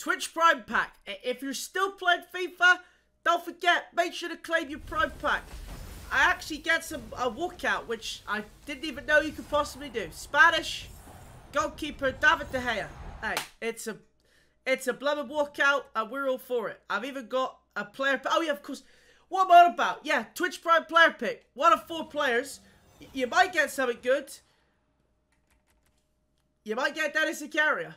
Twitch Prime Pack. If you're still playing FIFA, don't forget, make sure to claim your Prime Pack. I actually get some a walkout, which I didn't even know you could possibly do. Spanish goalkeeper David De Gea. Hey, it's a it's a blubber walkout, and we're all for it. I've even got a player. Oh yeah, of course. What am I about? Yeah, Twitch Prime player pick. One of four players. You might get something good. You might get Denis Zakaria.